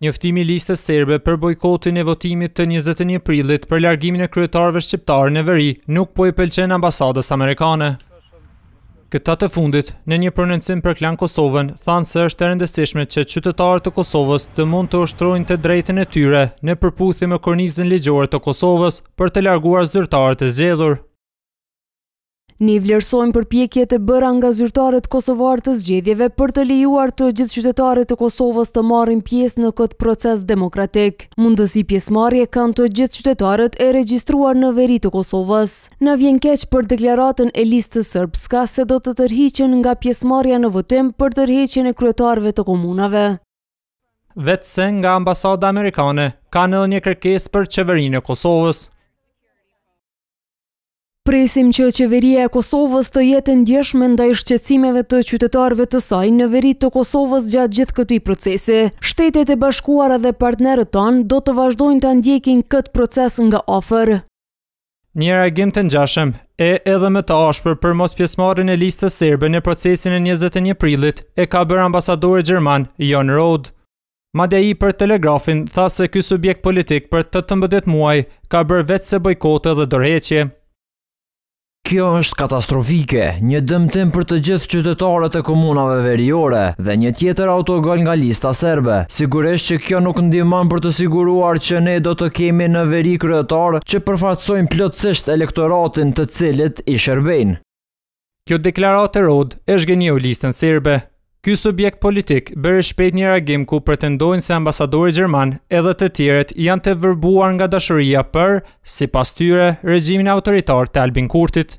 Njoftimi i listës serbe për bojkotin e votimit të 21 prillit për largimin e kryetarëve shqiptarë në veri nuk po i pëlqen ambasadës amerikane. Këta të fundit, në një prononcim për Klan Kosovën, thanë se është e rëndësishme që qytetarët e Kosovës të mund të ushtrojnë të drejtën e tyre në përputhje me kornizën ligjore të Kosovës për të larguar zyrtarët e zgjedhur. Ne vlerësojmë përpjekjet e bëra nga zyrtarët kosovarë të zgjedhjeve për të lejuar të gjithë qytetarët e Kosovës të marrin pjesë në këtë proces demokratik. Mundësi pjesëmarrje kanë të gjithë qytetarët e regjistruar në veri të Kosovës. Na vjen keq për deklaratën e Listës Sërpska se do të tërhiqen nga pjesëmarrja në votim për tërheqjen e kryetarëve të komunave. Veçse nga ambasada amerikane kanë edhe një kërkesë për Qeverinë e Kosovës. Presim që qeveria e Kosovës të jetë e ndjeshme ndaj shqetësimeve të qytetarëve të saj në veri të Kosovës gjatë gjithë këtij procesi. Shtetet e Bashkuara dhe partnerët tanë do të vazhdojnë ta ndjekin këtë proces nga afër. Një reagim të ngjashëm, e edhe më të ashpër për mospjesëmarrjen e Listës Serbe në procesin e njëzet e një prillit, e ka bërë ambasadori gjerman Jorn Rohde. Madje ai për Telegrafin tha se ky subjekt politik për tetëmbëdhjetë muaj ka bërë veçse bojkote dhe dorëheqje. Kjo është katastrofike, një dëmtim për të gjithë qytetarët e komunave veriore dhe një tjetër autogol nga Lista Serbe. Sigurisht që kjo nuk ndihmon për të siguruar që ne do të kemi në veri kryetarë që përfaqësojnë plotësisht elektoratin të cilit i shërbejnë. Kjo deklaratë e Rohde e zhgënjeu Listën Serbe. Ky subjekt politik bëri shpejt një reagim ku pretendojnë se ambasadori gjerman edhe të tjerët janë të vërbuar nga dashuria për, sipas tyre, regjimin autoritar të Albin Kurtit.